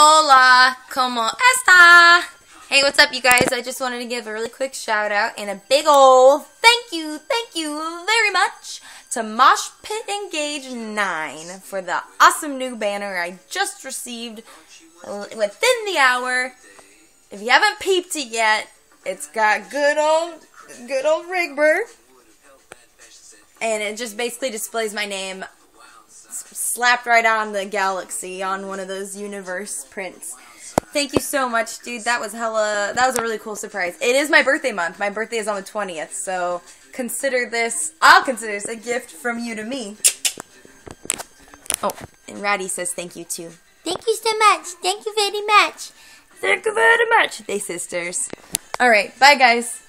Hola, como esta? Hey, what's up, you guys? I just wanted to give a really quick shout out and a big ol' thank you, thank you very much to Mosh Pit Engage 9 for the awesome new banner I just received within the hour. If you haven't peeped it yet, it's got good old, good old Rigber. And it just basically displays my name slapped right on the galaxy on one of those universe prints. Thank you so much, dude. That was hella. That was a really cool surprise. It is my birthday month. My birthday is on the 20th, so consider this. I'll consider this a gift from you to me. Oh, and Ratty says thank you too. Thank you so much. Thank you very much. Thank you very much. They sisters. All right, bye guys.